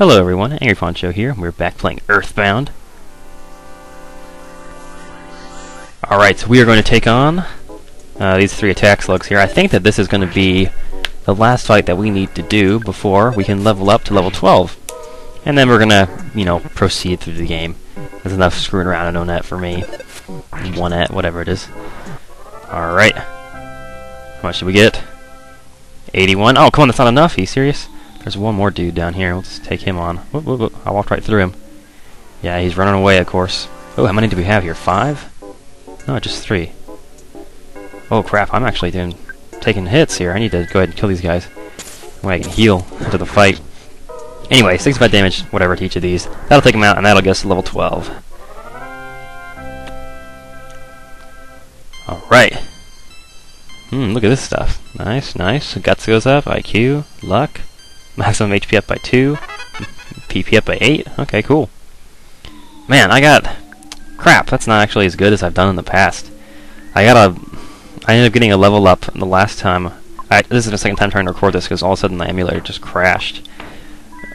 Hello everyone, Angry Poncho here. We're back playing Earthbound. Alright, so we are going to take on uh, these three attack slugs here. I think that this is going to be the last fight that we need to do before we can level up to level 12. And then we're going to, you know, proceed through the game. There's enough screwing around in Onett for me. One at, whatever it is. Alright. How much did we get? 81. Oh, come on, that's not enough. Are you serious? There's one more dude down here. Just take him on. Whoop, whoop, whoop. I walked right through him. Yeah, he's running away, of course. Oh, how many do we have here? Five? No, just three. Oh, crap. I'm actually doing taking hits here. I need to go ahead and kill these guys. Way I can heal into the fight. Anyway, 65 damage, whatever, to each of these. That'll take him out, and that'll get us to level 12. Alright. Hmm, look at this stuff. Nice, nice. Guts goes up, IQ, luck. Maximum HP up by 2. PP up by 8. Okay, cool. Man, I got... Crap, that's not actually as good as I've done in the past. I got a... I ended up getting a level up the last time. I, this is the second time trying to record this because all of a sudden the emulator just crashed.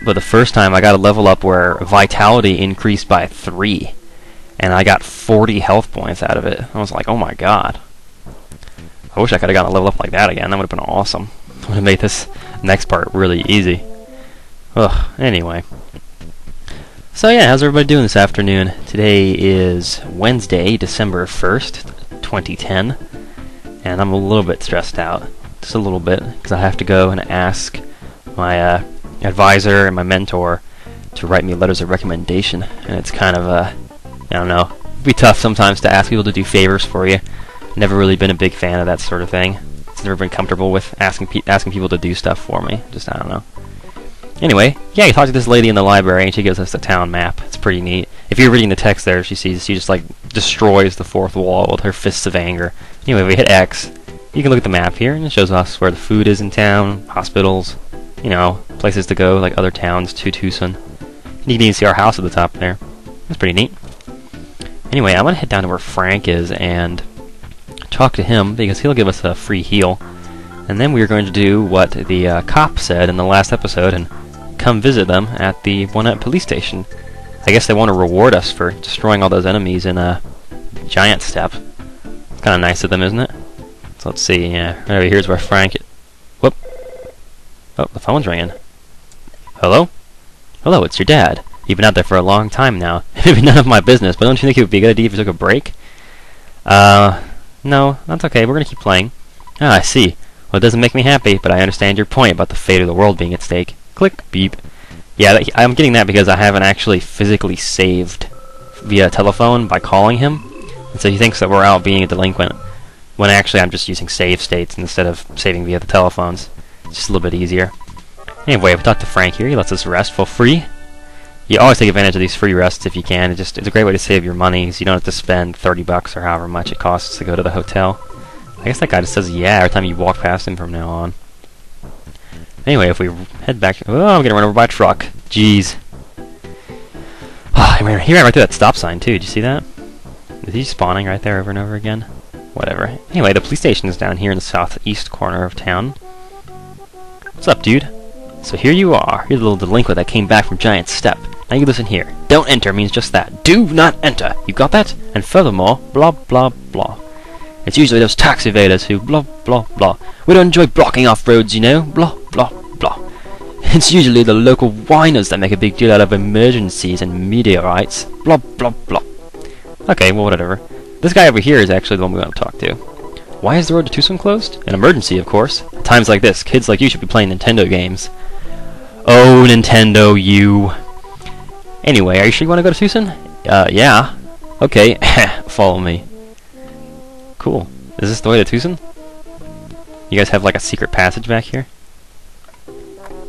But the first time I got a level up where Vitality increased by 3. And I got 40 health points out of it. I was like, oh my god. I wish I could have gotten a level up like that again. That would have been awesome. Have make this next part really easy. Ugh, anyway. So yeah, how's everybody doing this afternoon? Today is Wednesday, December 1st, 2010. And I'm a little bit stressed out. Just a little bit, because I have to go and ask my uh, advisor and my mentor to write me letters of recommendation. And it's kind of, uh, I don't know, be tough sometimes to ask people to do favors for you. Never really been a big fan of that sort of thing. Never been comfortable with asking pe asking people to do stuff for me. Just I don't know. Anyway, yeah, you talk to this lady in the library and she gives us the town map. It's pretty neat. If you're reading the text there, she sees she just like destroys the fourth wall with her fists of anger. Anyway, we hit X. You can look at the map here and it shows us where the food is in town, hospitals, you know, places to go like other towns to Twoson. And you can even see our house at the top there. That's pretty neat. Anyway, I'm gonna head down to where Frank is and talk to him because he'll give us a free heal. And then we're going to do what the uh, cop said in the last episode and come visit them at the Onett Police Station. I guess they want to reward us for destroying all those enemies in a giant step. It's Kind of nice of them, isn't it? So let's see. Yeah, right over here's where Frank. Whoop. Oh, the phone's ringing. Hello? Hello, it's your dad. You've been out there for a long time now. Maybe none of my business, but don't you think it would be a good idea if you took a break? Uh, no, that's okay. We're to keep playing. Ah, I see. Well, it doesn't make me happy, but I understand your point about the fate of the world being at stake. Click. Beep. Yeah, I'm getting that because I haven't actually physically saved via telephone by calling him. And so he thinks that we're out being a delinquent, when actually I'm just using save states instead of saving via the telephones. It's just a little bit easier. Anyway, we talked to Frank here. He lets us rest for free. You always take advantage of these free rests if you can. It just it's a great way to save your money, so you don't have to spend 30 bucks or however much it costs to go to the hotel. I guess that guy just says yeah every time you walk past him from now on. Anyway, if we head back, oh, I'm getting run over by a truck. Jeez. he ran right through that stop sign too. Did you see that? Is he spawning right there over and over again? Whatever. Anyway, the police station is down here in the southeast corner of town. What's up, dude? So here you are. You're the little delinquent that came back from Giant Step. Now you listen here. Don't enter means just that. Do not enter. You got that? And furthermore, blah blah blah. It's usually those tax evaders who blah blah blah. We don't enjoy blocking off roads, you know. Blah blah blah. It's usually the local whiners that make a big deal out of emergencies and meteorites. Blah blah blah. Okay, well whatever. This guy over here is actually the one we want to talk to. Why is the road to Twoson closed? An emergency, of course. At times like this, kids like you should be playing Nintendo games. Oh, Nintendo, you. Anyway, are you sure you want to go to Twoson? Uh, yeah. Okay, follow me. Cool. Is this the way to Twoson? You guys have like a secret passage back here?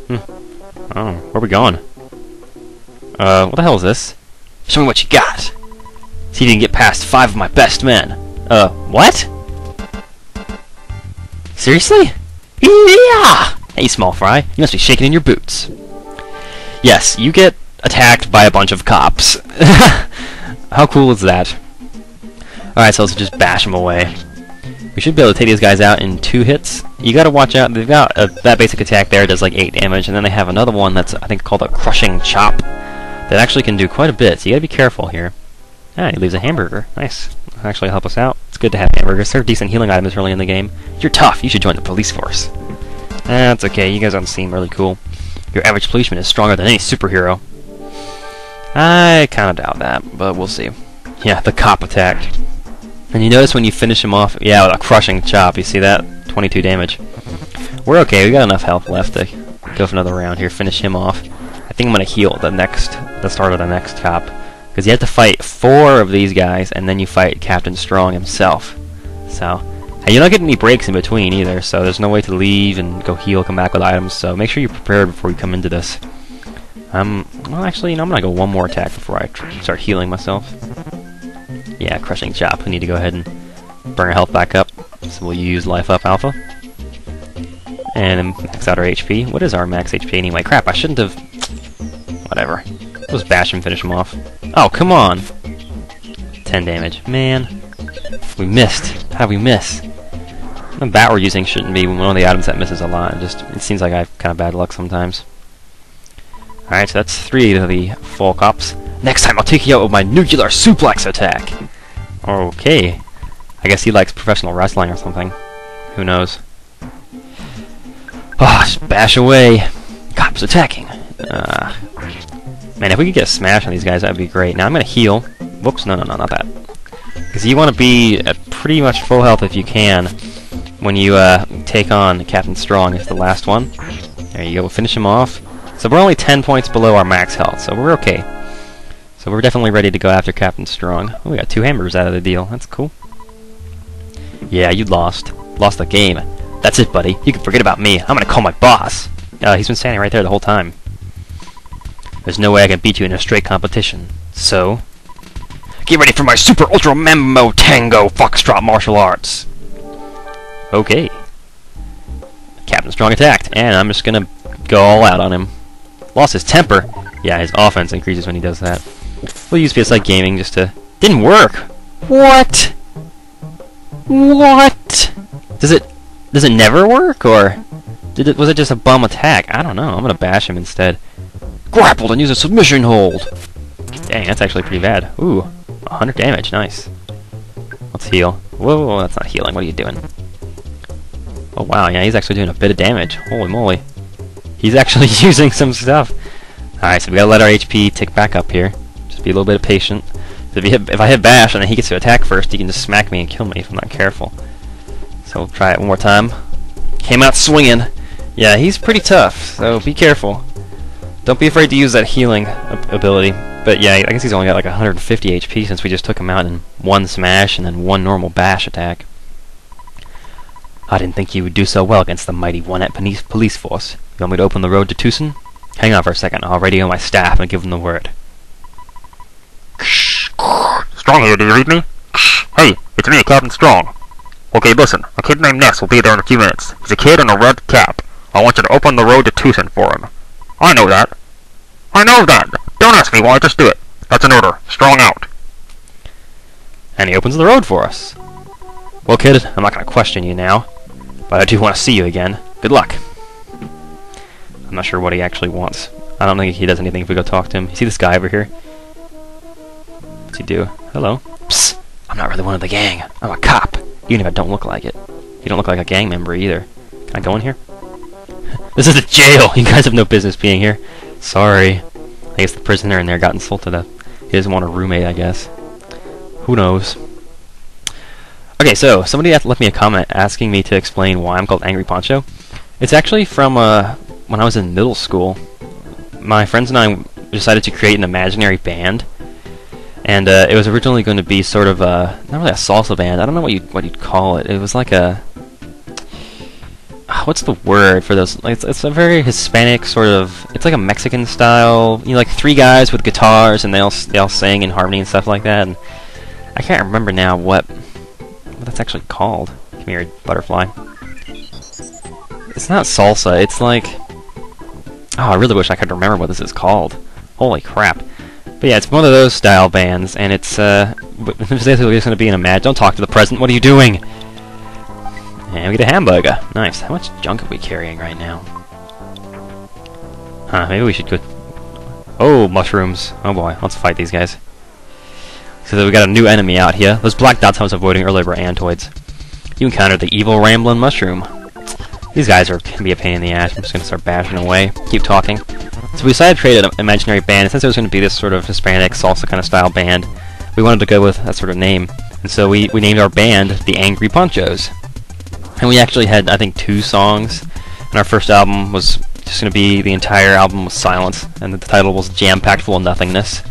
Hmm. Oh, where are we going? Uh, what the hell is this? Show me what you got! See if you can get past five of my best men. Uh, what? Seriously? Yeah! Hey, small fry, you must be shaking in your boots. Yes, you get attacked by a bunch of cops. How cool is that? Alright, so let's just bash them away. We should be able to take these guys out in two hits. You gotta watch out, they've got a, that basic attack there does like 8 damage, and then they have another one that's, I think, called a Crushing Chop, that actually can do quite a bit, so you gotta be careful here. Ah, he leaves a hamburger. Nice. Actually help us out. It's good to have hamburgers. They're decent healing items early in the game. You're tough. You should join the police force. That's okay. You guys don't seem really cool. Your average policeman is stronger than any superhero. I kind of doubt that, but we'll see. Yeah, the cop attack. And you notice when you finish him off, yeah, a crushing chop. You see that? 22 damage. We're okay. We got enough health left to go for another round here. Finish him off. I think I'm gonna heal the next, the start of the next cop, because you have to fight four of these guys, and then you fight Captain Strong himself. So, and you're not getting any breaks in between either. So there's no way to leave and go heal, come back with items. So make sure you're prepared before you come into this. Um, well, actually, you know, I'm gonna go one more attack before I start healing myself. Yeah, crushing chop. We need to go ahead and burn our health back up. So we'll use life up alpha. And max out our HP. What is our max HP anyway? Crap, I shouldn't have... Whatever. Let's bash him, finish him off. Oh, come on! 10 damage. Man. We missed. How we miss? The bat we're using shouldn't be one of the items that misses a lot. It just it seems like I have kind of bad luck sometimes. Alright, so that's three of the four cops. Next time I'll take you out with my nuclear suplex attack! Okay. I guess he likes professional wrestling or something. Who knows? Ah, oh, just bash away. Cops attacking. Uh, man, if we could get a smash on these guys, that'd be great. Now I'm gonna heal. Whoops, no, no, no, not that. Because you want to be at pretty much full health if you can when you uh, take on Captain Strong as the last one. There you go, we'll finish him off. So we're only 10 points below our max health, so we're okay. So we're definitely ready to go after Captain Strong. Oh, we got two hammers out of the deal. That's cool. Yeah, you lost. Lost the game. That's it, buddy. You can forget about me. I'm gonna call my boss. Uh, he's been standing right there the whole time. There's no way I can beat you in a straight competition. So, get ready for my Super Ultra Mambo Tango Foxtrot Martial Arts. Okay. Captain Strong attacked, and I'm just gonna go all out on him. Lost his temper. Yeah, his offense increases when he does that. We'll use PSI Gaming just to... Didn't work! What? What? Does it... Does it never work, or... Did it, was it just a bum attack? I don't know. I'm gonna bash him instead. Grappled and use a submission hold! Dang, that's actually pretty bad. Ooh, 100 damage. Nice. Let's heal. Whoa, that's not healing. What are you doing? Oh wow, yeah, he's actually doing a bit of damage. Holy moly. He's actually using some stuff. Alright, so we gotta let our HP tick back up here. Just be a little bit patient. If, hit, if I hit bash and then he gets to attack first, he can just smack me and kill me if I'm not careful. So we'll try it one more time. Came out swinging. Yeah, he's pretty tough, so be careful. Don't be afraid to use that healing ability. But yeah, I guess he's only got like 150 HP since we just took him out in one smash and then one normal bash attack. I didn't think you would do so well against the mighty Onett police force. You want me to open the road to Twoson? Hang on for a second. I'll radio my staff and give them the word. Strong here, do you read me? Hey, it's me, Captain Strong. Okay, listen. A kid named Ness will be there in a few minutes. He's a kid in a red cap. I want you to open the road to Twoson for him. I know that. I know that! Don't ask me why, just do it. That's an order. Strong out. And he opens the road for us. Well, kid, I'm not going to question you now. But I do want to see you again. Good luck. I'm not sure what he actually wants. I don't think he does anything if we go talk to him. You see this guy over here? What's he do? Hello? Psst! I'm not really one of the gang. I'm a cop. Even if I don't look like it. You don't look like a gang member either. Can I go in here? this is a jail! You guys have no business being here. Sorry. I guess the prisoner in there got insulted. He doesn't want a roommate, I guess. Who knows? Okay, so somebody left me a comment asking me to explain why I'm called Angry Poncho. It's actually from uh, when I was in middle school. My friends and I decided to create an imaginary band, and uh, it was originally going to be sort of a not really a salsa band. I don't know what you what you'd call it. It was like a what's the word for those? Like, it's, it's a very Hispanic sort of. It's like a Mexican style. You know, like three guys with guitars, and they all they all sing in harmony and stuff like that. And I can't remember now what that's actually called. Come here, butterfly. It's not salsa, it's like... Oh, I really wish I could remember what this is called. Holy crap. But yeah, it's one of those style bands, and it's, uh... Basically just gonna be in a image. Don't talk to the president, what are you doing? And we get a hamburger. Nice. How much junk are we carrying right now? Huh, maybe we should go... Oh, mushrooms. Oh boy, let's fight these guys. So we got a new enemy out here. Those black dots I was avoiding earlier were Antoids. You encountered the evil Ramblin' Mushroom. These guys are can be a pain in the ass. I'm just gonna start bashing away. Keep talking. So we decided to create an imaginary band. And since it was to be this sort of Hispanic salsa kind of style band, we wanted to go with that sort of name. And so we, we named our band the Angry Ponchos. And we actually had, I think, two songs. And our first album was just to be, the entire album was silence. And the title was Jam Packed Full of Nothingness.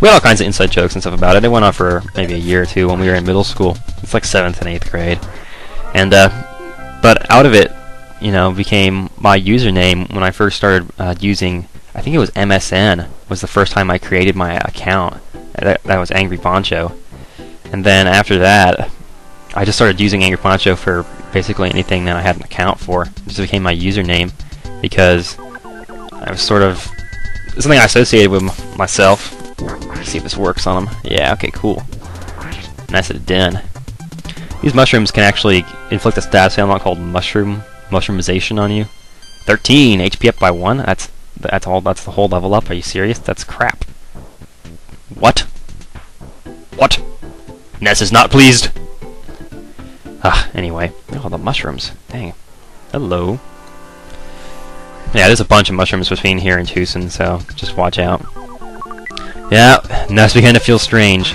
We had all kinds of inside jokes and stuff about it. It went on for maybe a year or two when we were in middle school. It's like 7th and 8th grade. And, uh, but out of it, you know, became my username when I first started uh, using, I think it was MSN, was the first time I created my account. That, that was Angry Poncho. And then after that, I just started using Angry Poncho for basically anything that I had an account for. It just became my username because I was sort of something I associated with myself. Let's see if this works on them. Yeah, okay, cool. Nice at den. These mushrooms can actually inflict a status ailment called mushroom mushroomization on you. 13 HP up by one. That's that's all. That's the whole level up. Are you serious? That's crap. What? What? Ness is not pleased. Ah, anyway. Oh, the mushrooms. Dang. Hello. Yeah, there's a bunch of mushrooms between here and Twoson, so just watch out. Yeah, Ness began to feel strange.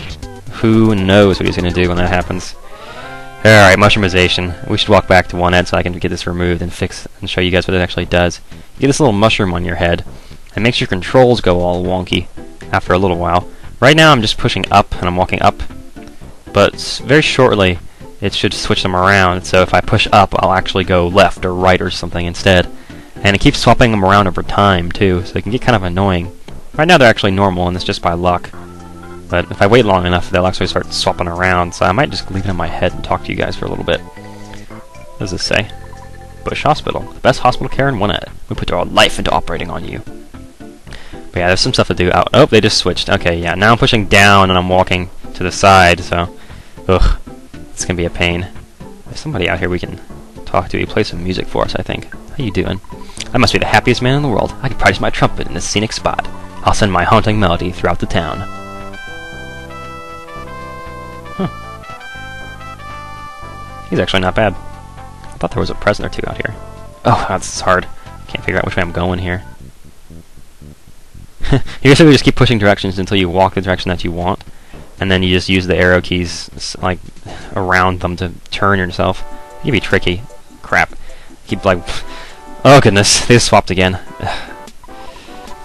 Who knows what he's going to do when that happens. Alright, mushroomization. We should walk back to Onett so I can get this removed and fix and show you guys what it actually does. You get this little mushroom on your head. It makes your controls go all wonky after a little while. Right now I'm just pushing up and I'm walking up. But very shortly it should switch them around. So if I push up, I'll actually go left or right or something instead. And it keeps swapping them around over time too, so it can get kind of annoying. Right now they're actually normal and it's just by luck. But if I wait long enough, they'll actually start swapping around, so I might just leave it in my head and talk to you guys for a little bit. What does this say? Bush Hospital. The best hospital care in one Gwinnett. We put our life into operating on you. But yeah, there's some stuff to do. Oh, oh, they just switched. Okay, yeah, now I'm pushing down and I'm walking to the side, so... Ugh. It's gonna be a pain. There's somebody out here we can talk to. He play some music for us, I think. How you doing? I must be the happiest man in the world. I can practice my trumpet in this scenic spot. I'll send my haunting melody throughout the town. Huh. He's actually not bad. I thought there was a present or two out here. Oh, that's hard. Can't figure out which way I'm going here. you basically just keep pushing directions until you walk the direction that you want, and then you just use the arrow keys like around them to turn yourself. It can be tricky. Crap. Keep like, oh goodness, they swapped again.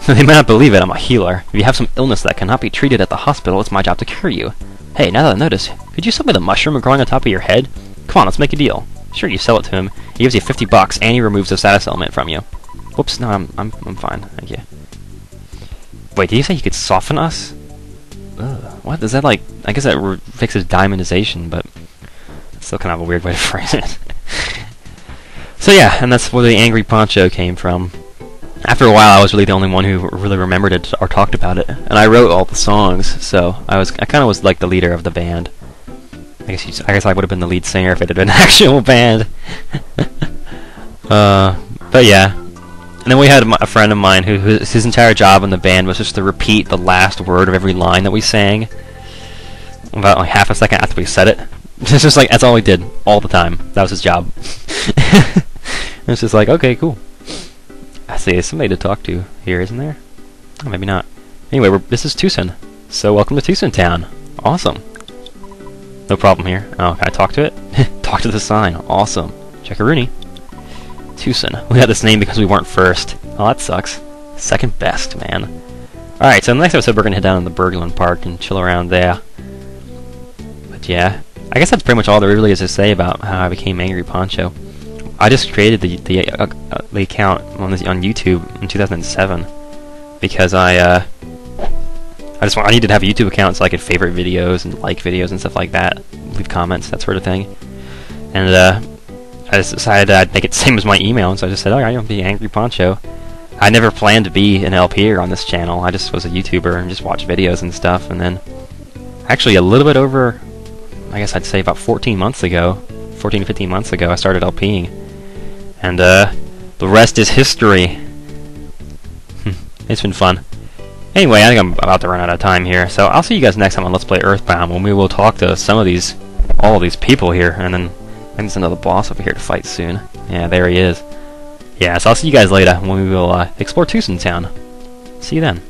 they may not believe it. I'm a healer. If you have some illness that cannot be treated at the hospital, it's my job to cure you. Hey, now that I notice, could you sell me the mushroom growing on top of your head? Come on, let's make a deal. Sure, you sell it to him. He gives you 50 bucks, and he removes the status element from you. Whoops, no, I'm, I'm, I'm fine. Thank you. Wait, did you say you could soften us? Ugh, what? Is that like... I guess that fixes diamondization, but... Still kind of a weird way to phrase it. so yeah, and that's where the Angry Poncho came from. After a while, I was really the only one who really remembered it or talked about it, and I wrote all the songs, so I was I kind of was like the leader of the band. I guess you, I guess I would have been the lead singer if it had been an actual band. uh, but yeah. And then we had a friend of mine who his entire job in the band was just to repeat the last word of every line that we sang. About like half a second after we said it. It's just like that's all he did all the time. That was his job. it's just like okay, cool. I see there's somebody to talk to here, isn't there? Oh, maybe not. Anyway, this is Twoson. So welcome to Twoson Town. Awesome. No problem here. Oh, can I talk to it? talk to the sign. Awesome. Checkaroonie. Twoson. We got this name because we weren't first. Oh, that sucks. Second best, man. Alright, so in the next episode we're gonna head down to the Burglin Park and chill around there. But yeah, I guess that's pretty much all there really is to say about how I became Angry Poncho. I just created the the, uh, the account on this, on YouTube in 2007 because I uh, I just want, I needed to have a YouTube account so I could favorite videos and like videos and stuff like that, leave comments, that sort of thing. And uh, I just decided I'd make it the same as my email, and so I just said, oh, I'm be Angry Poncho. I never planned to be an LPer on this channel. I just was a YouTuber and just watched videos and stuff. And then, actually, a little bit over, I guess I'd say about 14 months ago, 14, to 15 months ago, I started LPing. And, uh, the rest is history. it's been fun. Anyway, I think I'm about to run out of time here, so I'll see you guys next time on Let's Play Earthbound when we will talk to some of these, all of these people here, and then I think there's another boss over here to fight soon. Yeah, there he is. Yeah, so I'll see you guys later when we will uh, explore Twoson Town. See you then.